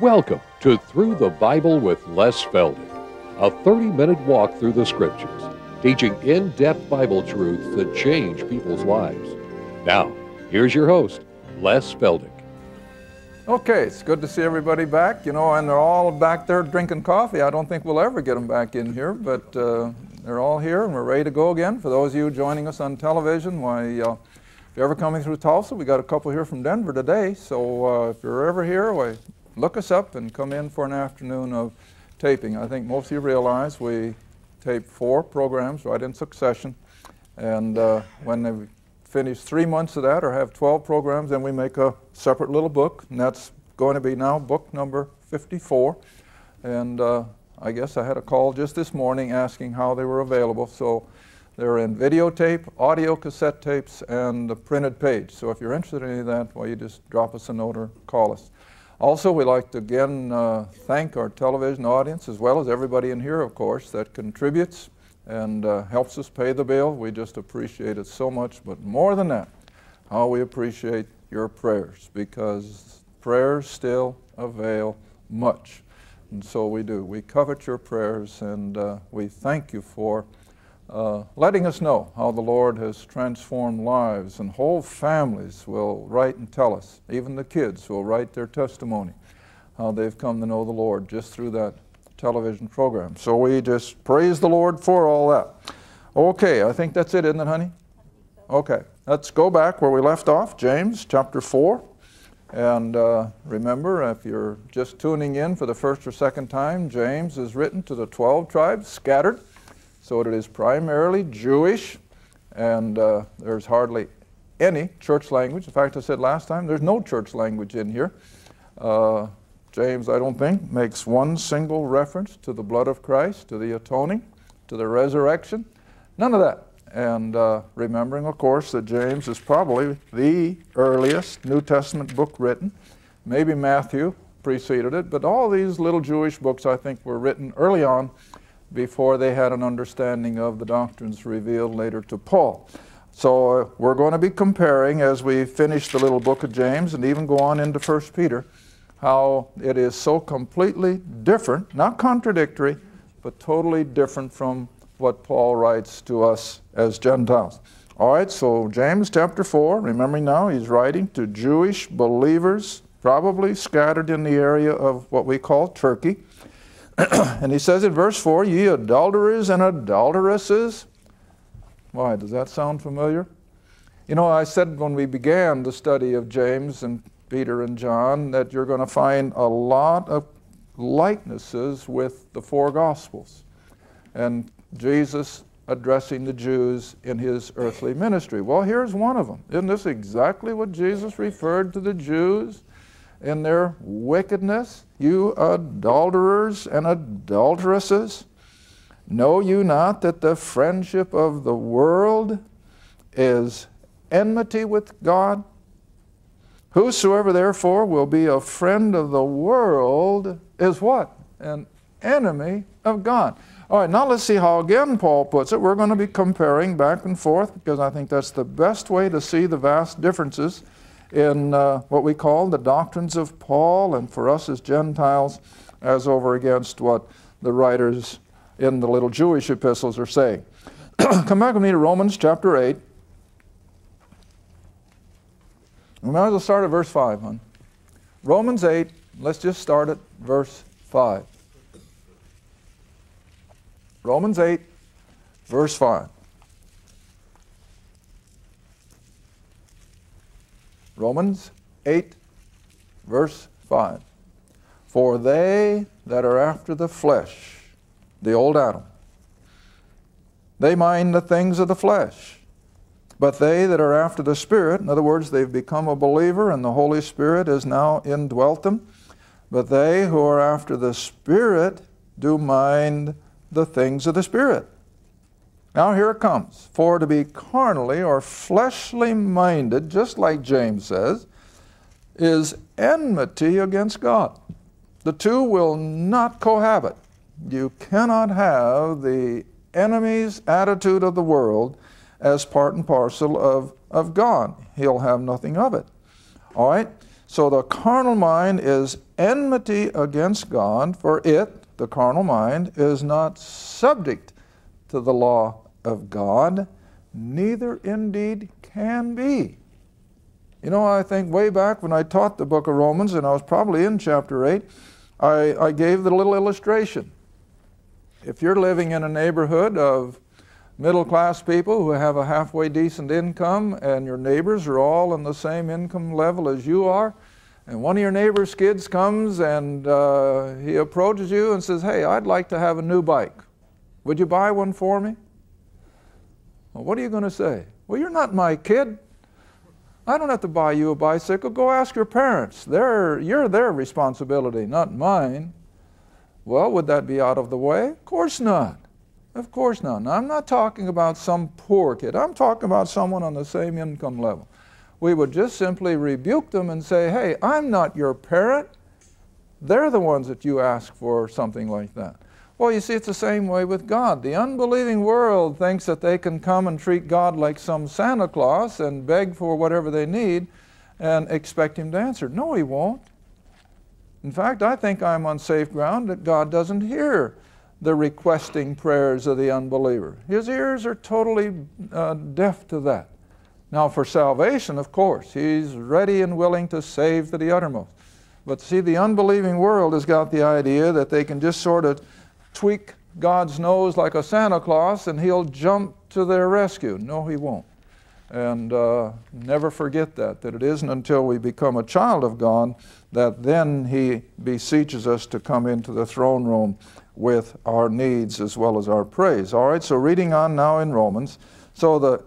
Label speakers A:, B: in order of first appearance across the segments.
A: Welcome to Through the Bible with Les Feldick, a 30 minute walk through the scriptures, teaching in depth Bible truths that change people's lives. Now, here's your host, Les Feldick.
B: Okay, it's good to see everybody back, you know, and they're all back there drinking coffee. I don't think we'll ever get them back in here, but uh, they're all here and we're ready to go again. For those of you joining us on television, why, uh, if you're ever coming through Tulsa, we got a couple here from Denver today. So uh, if you're ever here, why, look us up and come in for an afternoon of taping. I think most of you realize we tape four programs right in succession. And uh, when they finish three months of that or have 12 programs, then we make a separate little book. And that's going to be now book number 54. And uh, I guess I had a call just this morning asking how they were available. So they're in videotape, audio cassette tapes, and a printed page. So if you're interested in any of that, well, you just drop us a note or call us. Also, we'd like to again uh, thank our television audience as well as everybody in here, of course, that contributes and uh, helps us pay the bill. We just appreciate it so much. But more than that, how we appreciate your prayers because prayers still avail much. And so we do. We covet your prayers and uh, we thank you for uh, letting us know how the Lord has transformed lives, and whole families will write and tell us. Even the kids will write their testimony, how they've come to know the Lord just through that television program. So we just praise the Lord for all that. Okay, I think that's it, isn't it, honey? Okay, let's go back where we left off, James chapter 4. And uh, remember, if you're just tuning in for the first or second time, James is written to the 12 tribes scattered so it is primarily Jewish, and uh, there's hardly any church language. In fact, I said last time, there's no church language in here. Uh, James, I don't think, makes one single reference to the blood of Christ, to the atoning, to the resurrection. None of that. And uh, remembering, of course, that James is probably the earliest New Testament book written. Maybe Matthew preceded it, but all these little Jewish books, I think, were written early on before they had an understanding of the doctrines revealed later to Paul. So uh, we're going to be comparing as we finish the little book of James and even go on into 1 Peter how it is so completely different, not contradictory, but totally different from what Paul writes to us as Gentiles. All right, so James chapter 4, remembering now he's writing to Jewish believers, probably scattered in the area of what we call Turkey. and he says in verse 4, Ye adulterers and adulteresses. Why, does that sound familiar? You know, I said when we began the study of James and Peter and John that you're going to find a lot of likenesses with the four Gospels. And Jesus addressing the Jews in his earthly ministry. Well, here's one of them. Isn't this exactly what Jesus referred to the Jews in their wickedness? You adulterers and adulteresses, know you not that the friendship of the world is enmity with God? Whosoever therefore will be a friend of the world is what? An enemy of God. All right, now let's see how again Paul puts it. We're going to be comparing back and forth because I think that's the best way to see the vast differences in uh, what we call the doctrines of Paul, and for us as Gentiles, as over against what the writers in the little Jewish epistles are saying. Come back with me to Romans chapter 8. We might as well start at verse 5, hon. Romans 8, let's just start at verse 5. Romans 8, verse 5. Romans 8, verse 5. For they that are after the flesh, the old Adam, they mind the things of the flesh. But they that are after the Spirit, in other words, they've become a believer and the Holy Spirit has now indwelt them. But they who are after the Spirit do mind the things of the Spirit. Now here it comes. For to be carnally or fleshly minded, just like James says, is enmity against God. The two will not cohabit. You cannot have the enemy's attitude of the world as part and parcel of, of God. He'll have nothing of it. All right? So the carnal mind is enmity against God, for it, the carnal mind, is not subject to the law of God, neither indeed can be. You know, I think way back when I taught the book of Romans, and I was probably in chapter 8, I, I gave the little illustration. If you're living in a neighborhood of middle class people who have a halfway decent income, and your neighbors are all in the same income level as you are, and one of your neighbor's kids comes and uh, he approaches you and says, Hey, I'd like to have a new bike. Would you buy one for me? Well, what are you going to say? Well, you're not my kid. I don't have to buy you a bicycle. Go ask your parents. They're, you're their responsibility, not mine. Well, would that be out of the way? Of course not. Of course not. Now, I'm not talking about some poor kid. I'm talking about someone on the same income level. We would just simply rebuke them and say, hey, I'm not your parent. They're the ones that you ask for something like that. Well, you see, it's the same way with God. The unbelieving world thinks that they can come and treat God like some Santa Claus and beg for whatever they need and expect Him to answer. No, He won't. In fact, I think I'm on safe ground that God doesn't hear the requesting prayers of the unbeliever. His ears are totally uh, deaf to that. Now, for salvation, of course, He's ready and willing to save to the uttermost. But see, the unbelieving world has got the idea that they can just sort of tweak God's nose like a Santa Claus and he'll jump to their rescue. No, he won't. And uh, never forget that, that it isn't until we become a child of God that then he beseeches us to come into the throne room with our needs as well as our praise. All right, so reading on now in Romans. So the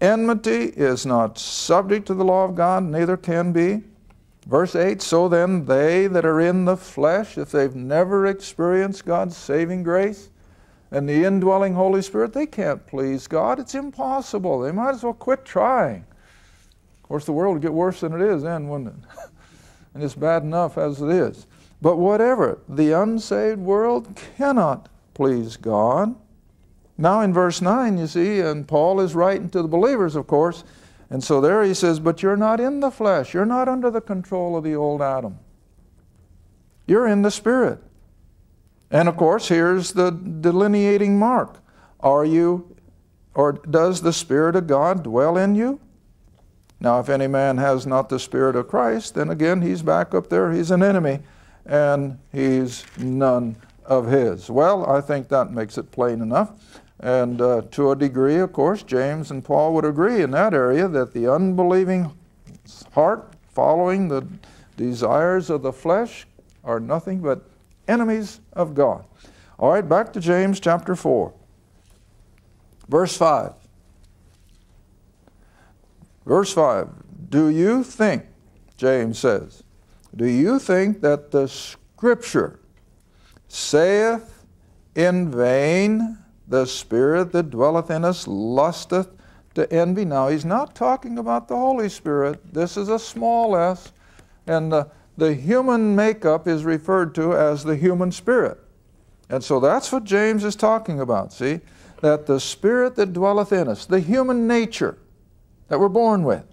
B: enmity is not subject to the law of God, neither can be. Verse 8 So then, they that are in the flesh, if they've never experienced God's saving grace and the indwelling Holy Spirit, they can't please God. It's impossible. They might as well quit trying. Of course, the world would get worse than it is then, wouldn't it? and it's bad enough as it is. But whatever, the unsaved world cannot please God. Now, in verse 9, you see, and Paul is writing to the believers, of course, and so there he says, But you're not in the flesh. You're not under the control of the old Adam. You're in the Spirit. And of course, here's the delineating mark. Are you, or does the Spirit of God dwell in you? Now, if any man has not the Spirit of Christ, then again, he's back up there. He's an enemy, and he's none of his. Well, I think that makes it plain enough. And uh, to a degree, of course, James and Paul would agree in that area that the unbelieving heart following the desires of the flesh are nothing but enemies of God. All right, back to James chapter 4, verse 5. Verse 5 Do you think, James says, do you think that the Scripture saith in vain, the Spirit that dwelleth in us lusteth to envy. Now, he's not talking about the Holy Spirit. This is a small s, and the, the human makeup is referred to as the human spirit. And so that's what James is talking about, see? That the Spirit that dwelleth in us, the human nature that we're born with,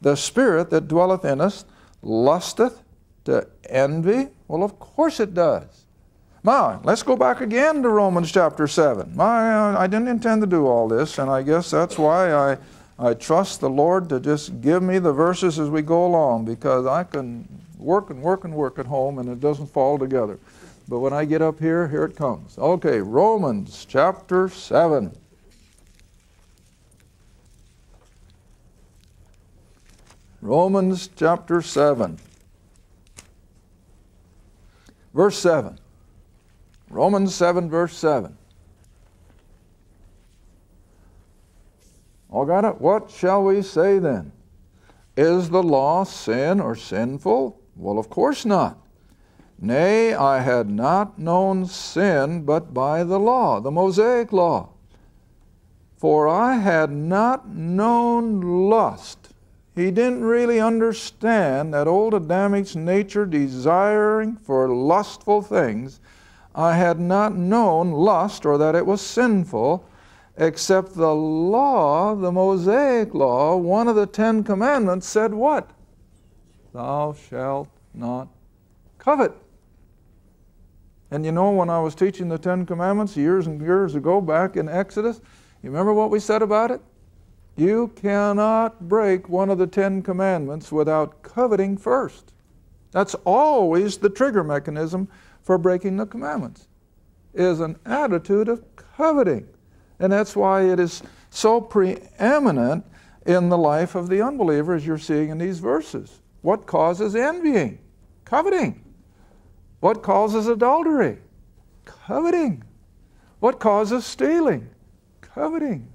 B: the Spirit that dwelleth in us lusteth to envy? Well, of course it does. Now, let's go back again to Romans chapter 7. My, uh, I didn't intend to do all this, and I guess that's why I, I trust the Lord to just give me the verses as we go along, because I can work and work and work at home and it doesn't fall together. But when I get up here, here it comes. Okay, Romans chapter 7. Romans chapter 7. Verse 7. Romans 7, verse 7. All got it? What shall we say then? Is the law sin or sinful? Well, of course not. Nay, I had not known sin but by the law, the Mosaic law. For I had not known lust. He didn't really understand that old Adamic nature desiring for lustful things I had not known lust or that it was sinful, except the law, the Mosaic law, one of the Ten Commandments said what? Thou shalt not covet. And you know, when I was teaching the Ten Commandments years and years ago back in Exodus, you remember what we said about it? You cannot break one of the Ten Commandments without coveting first. That's always the trigger mechanism for breaking the commandments, is an attitude of coveting. And that's why it is so preeminent in the life of the unbeliever as you're seeing in these verses. What causes envying? Coveting. What causes adultery? Coveting. What causes stealing? Coveting.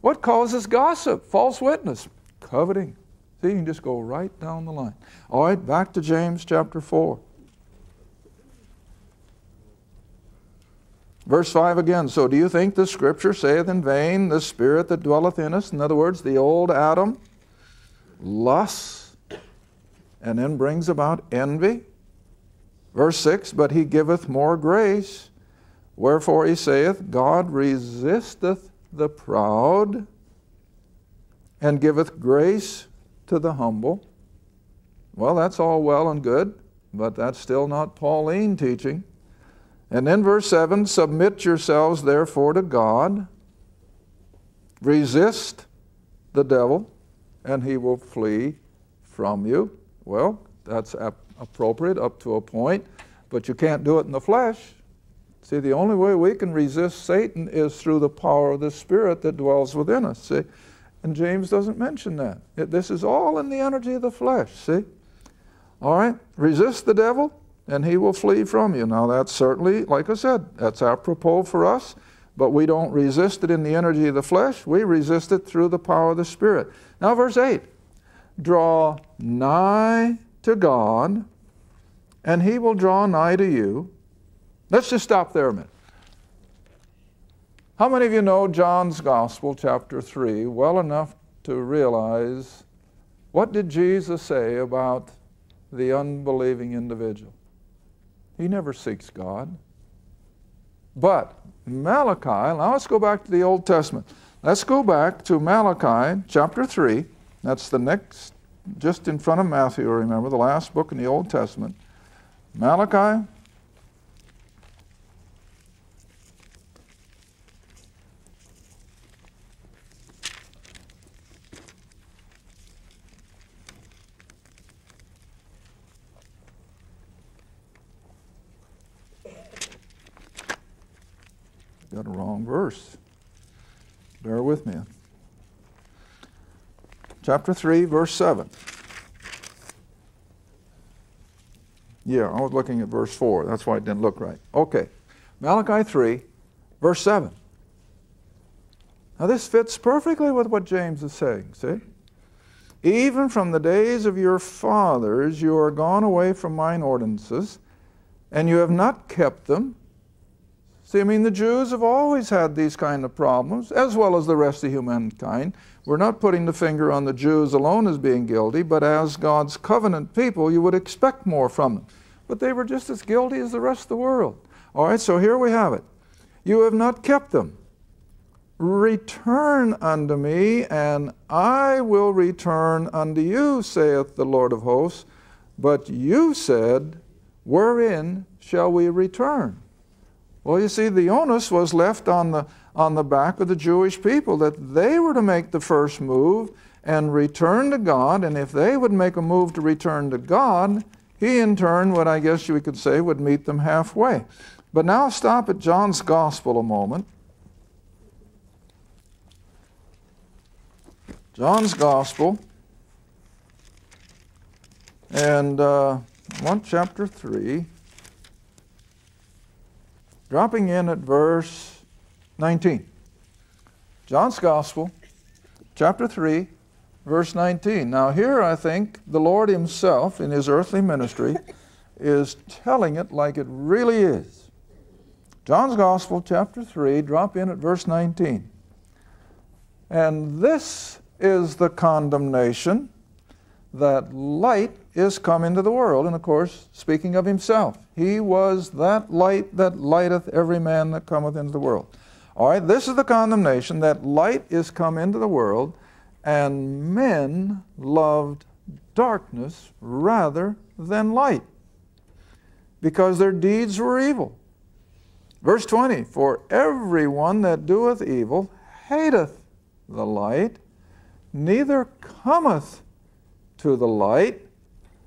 B: What causes gossip? False witness? Coveting. See, you can just go right down the line. All right, back to James chapter 4. Verse 5 again. So do you think the scripture saith in vain, the spirit that dwelleth in us, in other words, the old Adam, lusts, and then brings about envy? Verse 6 But he giveth more grace. Wherefore he saith, God resisteth the proud and giveth grace to the humble. Well, that's all well and good, but that's still not Pauline teaching. And then verse 7 Submit yourselves therefore to God, resist the devil, and he will flee from you. Well, that's appropriate up to a point, but you can't do it in the flesh. See, the only way we can resist Satan is through the power of the Spirit that dwells within us. See? And James doesn't mention that. It, this is all in the energy of the flesh, see? All right? Resist the devil, and he will flee from you. Now, that's certainly, like I said, that's apropos for us, but we don't resist it in the energy of the flesh. We resist it through the power of the Spirit. Now, verse 8 Draw nigh to God, and he will draw nigh to you. Let's just stop there a minute. How many of you know John's Gospel, chapter 3, well enough to realize what did Jesus say about the unbelieving individual? He never seeks God. But Malachi, now let's go back to the Old Testament. Let's go back to Malachi chapter 3. That's the next, just in front of Matthew, remember, the last book in the Old Testament. Malachi Got a wrong verse. Bear with me. Chapter 3, verse 7. Yeah, I was looking at verse 4. That's why it didn't look right. Okay. Malachi 3, verse 7. Now, this fits perfectly with what James is saying, see? Even from the days of your fathers, you are gone away from mine ordinances, and you have not kept them. See, I mean, the Jews have always had these kind of problems, as well as the rest of humankind. We're not putting the finger on the Jews alone as being guilty, but as God's covenant people, you would expect more from them. But they were just as guilty as the rest of the world. All right, so here we have it. You have not kept them. Return unto me, and I will return unto you, saith the Lord of hosts. But you said, Wherein shall we return? Well, you see, the onus was left on the, on the back of the Jewish people that they were to make the first move and return to God. And if they would make a move to return to God, he in turn would, I guess you could say, would meet them halfway. But now stop at John's Gospel a moment. John's Gospel, and uh, 1 chapter 3 dropping in at verse 19. John's Gospel, chapter 3, verse 19. Now, here I think the Lord Himself in His earthly ministry is telling it like it really is. John's Gospel, chapter 3, drop in at verse 19. And this is the condemnation that light is come into the world. And of course, speaking of himself, he was that light that lighteth every man that cometh into the world. All right, this is the condemnation that light is come into the world, and men loved darkness rather than light, because their deeds were evil. Verse 20 For everyone that doeth evil hateth the light, neither cometh to the light,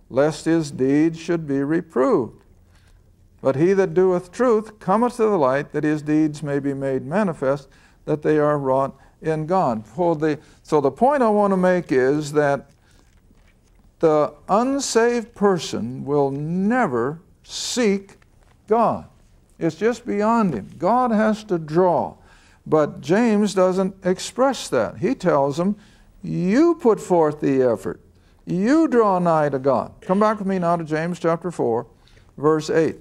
B: lest his deeds should be reproved. But he that doeth truth cometh to the light, that his deeds may be made manifest, that they are wrought in God. For the, so the point I want to make is that the unsaved person will never seek God. It's just beyond him. God has to draw. But James doesn't express that. He tells them, You put forth the effort. You draw nigh to God. Come back with me now to James chapter 4, verse 8.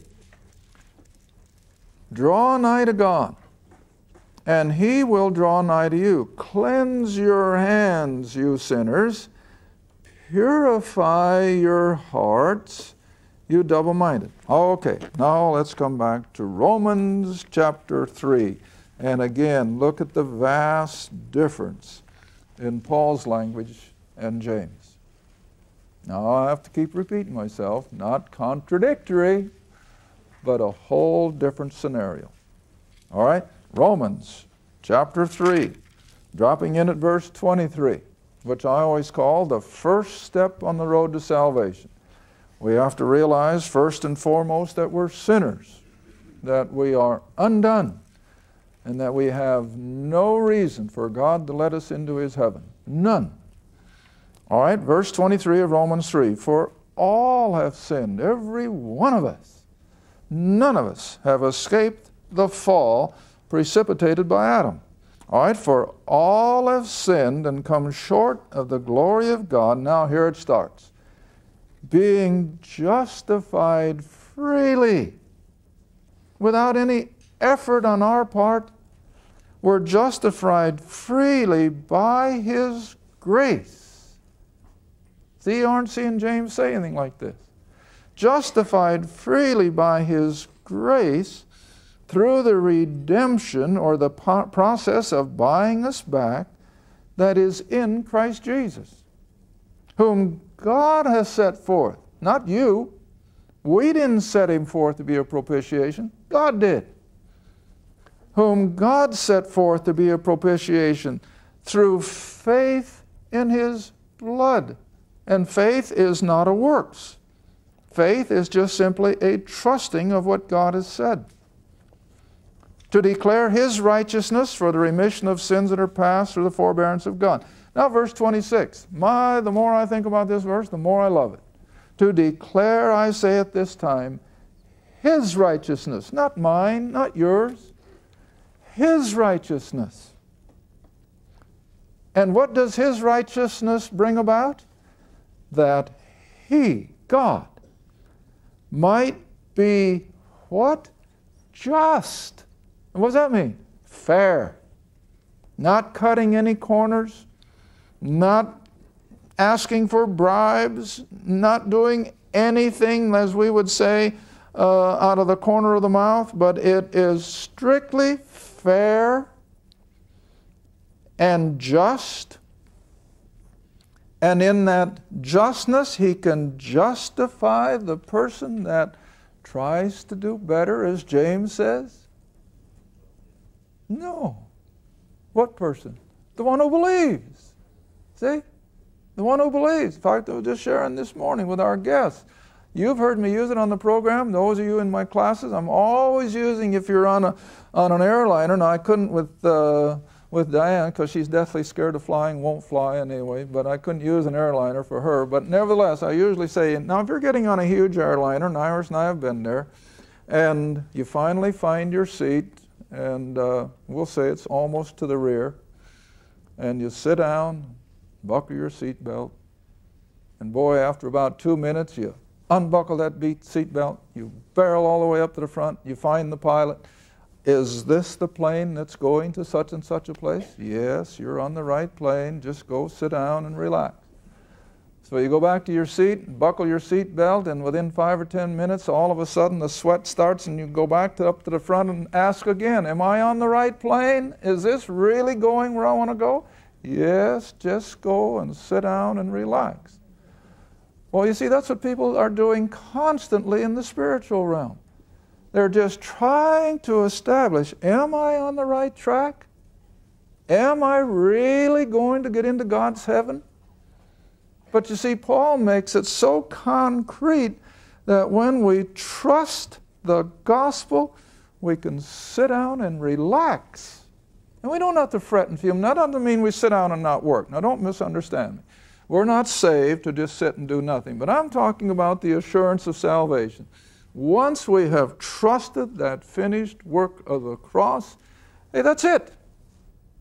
B: Draw nigh to God, and he will draw nigh to you. Cleanse your hands, you sinners. Purify your hearts, you double minded. Okay, now let's come back to Romans chapter 3. And again, look at the vast difference in Paul's language and James. Now, I have to keep repeating myself, not contradictory, but a whole different scenario. All right? Romans chapter 3, dropping in at verse 23, which I always call the first step on the road to salvation. We have to realize, first and foremost, that we're sinners, that we are undone, and that we have no reason for God to let us into His heaven. None. All right, verse 23 of Romans 3 For all have sinned, every one of us. None of us have escaped the fall precipitated by Adam. All right, for all have sinned and come short of the glory of God. Now, here it starts being justified freely without any effort on our part. We're justified freely by His grace. See, you aren't seeing James say anything like this. Justified freely by His grace through the redemption or the process of buying us back that is in Christ Jesus, whom God has set forth, not you. We didn't set him forth to be a propitiation, God did. Whom God set forth to be a propitiation through faith in his blood. And faith is not a works. Faith is just simply a trusting of what God has said to declare his righteousness for the remission of sins that are past through the forbearance of God. Now, verse 26. My, the more I think about this verse, the more I love it. To declare, I say at this time, his righteousness, not mine, not yours, his righteousness. And what does his righteousness bring about? That he, God, might be what? Just what does that mean? Fair. Not cutting any corners, not asking for bribes, not doing anything, as we would say, uh, out of the corner of the mouth, but it is strictly fair and just. And in that justness, he can justify the person that tries to do better, as James says. No. What person? The one who believes. See? The one who believes. In fact, I was just sharing this morning with our guests. You've heard me use it on the program. Those of you in my classes, I'm always using if you're on a on an airliner. Now I couldn't with uh, with Diane because she's deathly scared of flying, won't fly anyway. But I couldn't use an airliner for her. But nevertheless, I usually say now if you're getting on a huge airliner, and Iris and I have been there, and you finally find your seat and uh, we'll say it's almost to the rear. And you sit down, buckle your seatbelt, and boy, after about two minutes, you unbuckle that seatbelt, you barrel all the way up to the front, you find the pilot. Is this the plane that's going to such and such a place? Yes, you're on the right plane. Just go sit down and relax. So you go back to your seat, buckle your seat belt, and within five or ten minutes, all of a sudden the sweat starts, and you go back to, up to the front and ask again, Am I on the right plane? Is this really going where I want to go? Yes, just go and sit down and relax. Well, you see, that's what people are doing constantly in the spiritual realm. They're just trying to establish am I on the right track? Am I really going to get into God's heaven? But you see, Paul makes it so concrete that when we trust the gospel, we can sit down and relax. And we don't have to fret and fume. That doesn't mean we sit down and not work. Now, don't misunderstand me. We're not saved to just sit and do nothing. But I'm talking about the assurance of salvation. Once we have trusted that finished work of the cross, hey, that's it.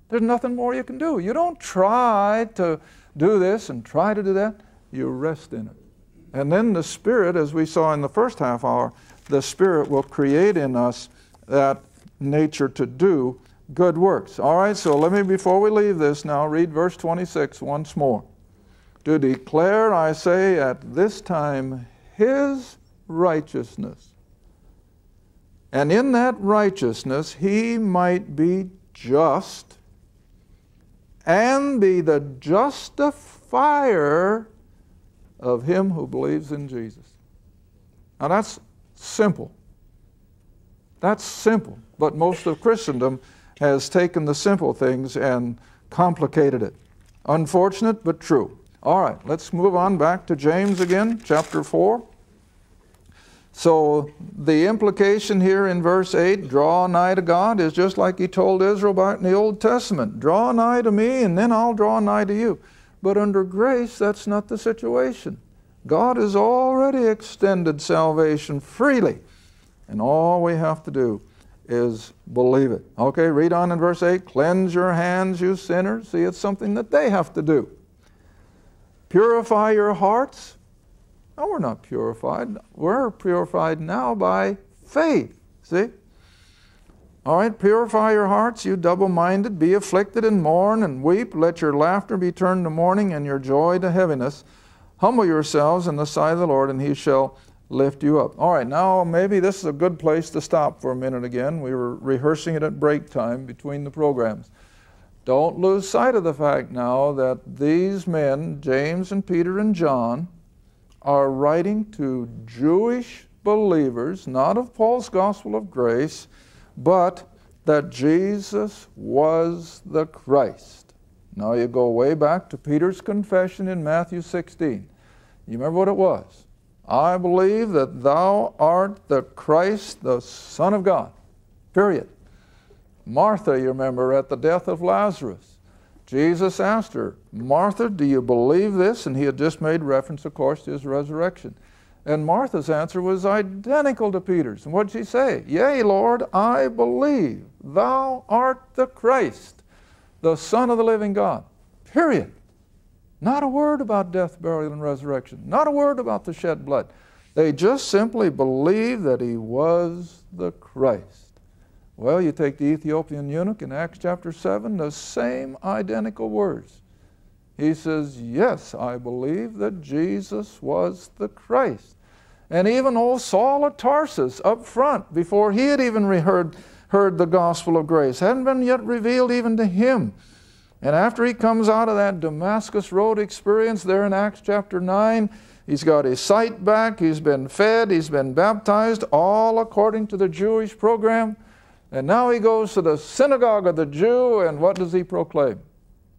B: There's nothing more you can do. You don't try to do this and try to do that, you rest in it. And then the Spirit, as we saw in the first half hour, the Spirit will create in us that nature to do good works. All right, so let me, before we leave this now, read verse 26 once more. To declare, I say, at this time, His righteousness. And in that righteousness, He might be just and be the justifier of him who believes in Jesus. Now that's simple. That's simple. But most of Christendom has taken the simple things and complicated it. Unfortunate, but true. All right, let's move on back to James again, chapter 4. So the implication here in verse 8, draw nigh to God, is just like he told Israel back in the Old Testament draw nigh to me, and then I'll draw nigh to you. But under grace, that's not the situation. God has already extended salvation freely, and all we have to do is believe it. Okay, read on in verse 8 Cleanse your hands, you sinners. See, it's something that they have to do. Purify your hearts no, we're not purified. We're purified now by faith. See? All right, purify your hearts, you double minded. Be afflicted and mourn and weep. Let your laughter be turned to mourning and your joy to heaviness. Humble yourselves in the sight of the Lord, and he shall lift you up. All right, now maybe this is a good place to stop for a minute again. We were rehearsing it at break time between the programs. Don't lose sight of the fact now that these men, James and Peter and John, are writing to Jewish believers, not of Paul's gospel of grace, but that Jesus was the Christ. Now you go way back to Peter's confession in Matthew 16. You remember what it was? I believe that thou art the Christ, the Son of God. Period. Martha, you remember, at the death of Lazarus. Jesus asked her, Martha, do you believe this? And he had just made reference, of course, to his resurrection. And Martha's answer was identical to Peter's. And what did she say? Yea, Lord, I believe thou art the Christ, the Son of the living God. Period. Not a word about death, burial, and resurrection. Not a word about the shed blood. They just simply believed that he was the Christ. Well, you take the Ethiopian eunuch in Acts chapter 7, the same identical words. He says, Yes, I believe that Jesus was the Christ. And even old Saul of Tarsus up front, before he had even heard, heard the gospel of grace, hadn't been yet revealed even to him. And after he comes out of that Damascus Road experience there in Acts chapter 9, he's got his sight back, he's been fed, he's been baptized, all according to the Jewish program. And now he goes to the synagogue of the Jew, and what does he proclaim?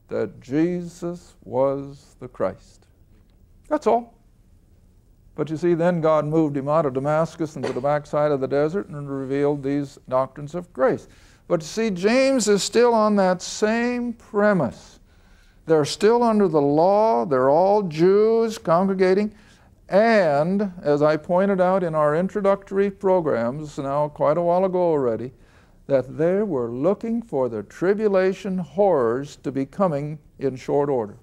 B: That Jesus was the Christ. That's all. But you see, then God moved him out of Damascus into the backside of the desert and revealed these doctrines of grace. But see, James is still on that same premise. They're still under the law, they're all Jews congregating. And, as I pointed out in our introductory programs now quite a while ago already, that they were looking for the tribulation horrors to be coming in short order.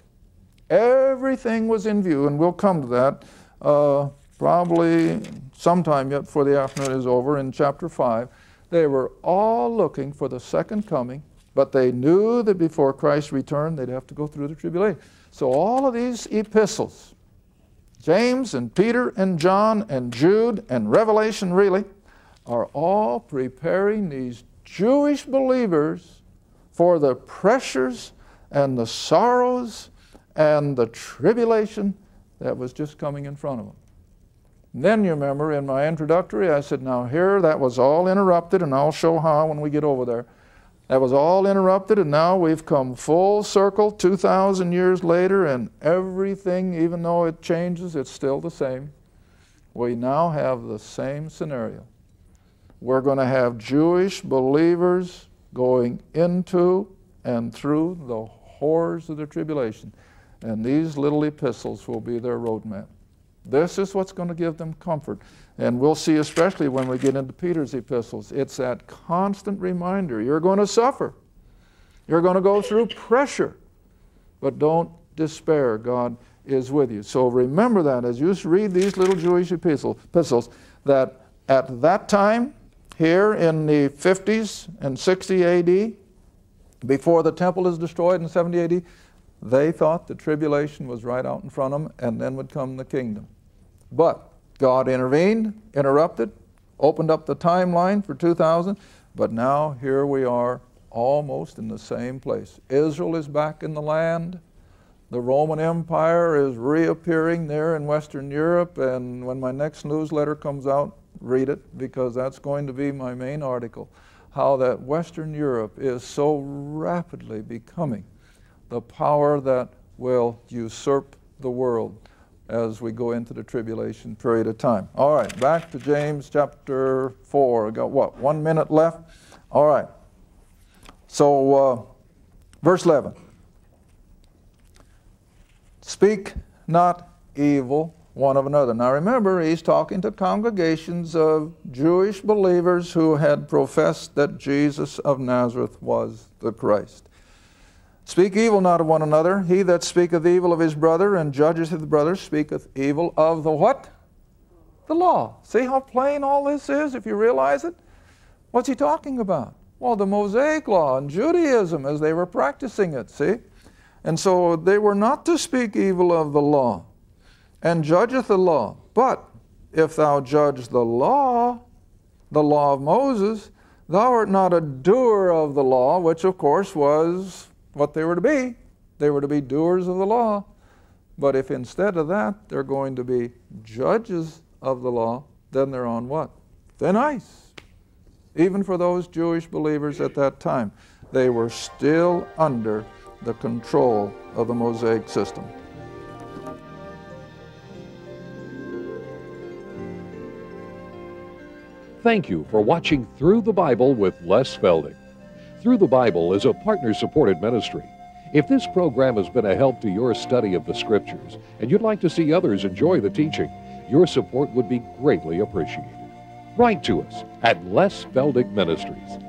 B: Everything was in view, and we'll come to that uh, probably sometime yet before the afternoon is over in chapter 5. They were all looking for the second coming, but they knew that before Christ returned, they'd have to go through the tribulation. So all of these epistles, James and Peter and John and Jude and Revelation, really, are all preparing these Jewish believers for the pressures and the sorrows and the tribulation that was just coming in front of them. And then you remember in my introductory, I said, now here that was all interrupted, and I'll show how when we get over there. That was all interrupted, and now we've come full circle 2,000 years later, and everything, even though it changes, it's still the same. We now have the same scenario. We're going to have Jewish believers going into and through the horrors of the tribulation, and these little epistles will be their roadmap. This is what's going to give them comfort. And we'll see, especially when we get into Peter's epistles, it's that constant reminder you're going to suffer, you're going to go through pressure, but don't despair. God is with you. So remember that as you read these little Jewish epistles, that at that time, here in the 50s and 60 AD, before the temple is destroyed in 70 AD, they thought the tribulation was right out in front of them, and then would come the kingdom. But God intervened, interrupted, opened up the timeline for 2000, but now here we are almost in the same place. Israel is back in the land. The Roman Empire is reappearing there in Western Europe, and when my next newsletter comes out, read it because that's going to be my main article. How that Western Europe is so rapidly becoming the power that will usurp the world as we go into the tribulation period of time. All right, back to James chapter 4. I got what, one minute left? All right. So, uh, verse 11 Speak not evil one of another. Now remember, he's talking to congregations of Jewish believers who had professed that Jesus of Nazareth was the Christ. Speak evil not of one another. He that speaketh evil of his brother and judgeth his brother speaketh evil of the what? The law. See how plain all this is if you realize it? What's he talking about? Well, the Mosaic law and Judaism as they were practicing it, see? And so they were not to speak evil of the law and judgeth the law. But if thou judge the law, the law of Moses, thou art not a doer of the law, which of course was what they were to be. They were to be doers of the law. But if instead of that they're going to be judges of the law, then they're on what? Thin ice. Even for those Jewish believers at that time, they were still under the control of the Mosaic system.
A: Thank you for watching Through the Bible with Les Feldick. Through the Bible is a partner supported ministry. If this program has been a help to your study of the Scriptures and you'd like to see others enjoy the teaching, your support would be greatly appreciated. Write to us at Les Feldick Ministries,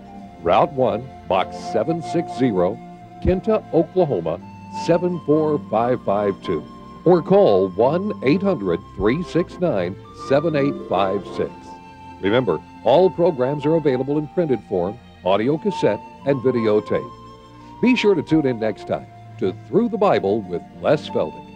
A: Route 1, Box 760, Kinta, Oklahoma 74552, or call 1 800 369 7856. Remember, all programs are available in printed form, audio cassette, and videotape. Be sure to tune in next time to Through the Bible with Les Feldick.